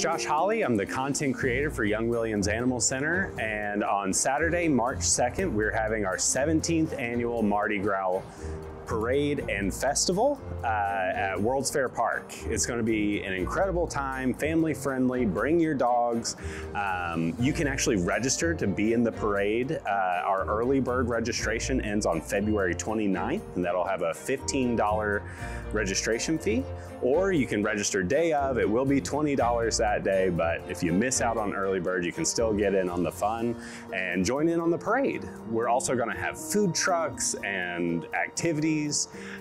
Josh Holly. I'm the content creator for Young Williams Animal Center. And on Saturday, March 2nd, we're having our 17th annual Mardi Gras parade and festival uh, at World's Fair Park. It's going to be an incredible time, family friendly. Bring your dogs. Um, you can actually register to be in the parade. Uh, our early bird registration ends on February 29th, and that'll have a $15 registration fee. Or you can register day of. It will be $20 that day, but if you miss out on early bird, you can still get in on the fun and join in on the parade. We're also going to have food trucks and activities.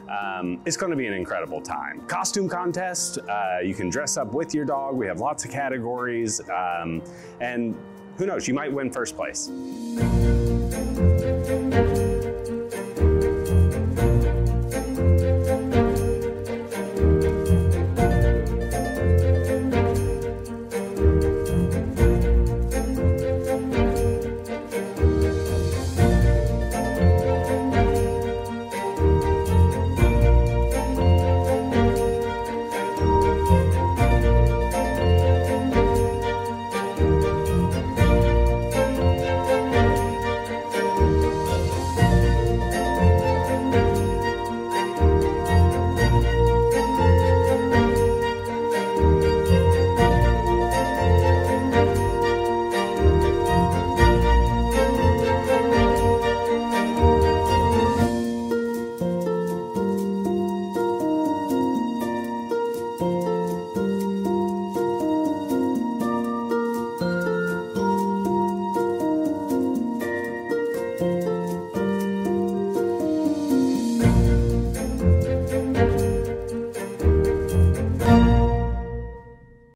Um, it's going to be an incredible time. Costume contest. Uh, you can dress up with your dog. We have lots of categories. Um, and who knows, you might win first place.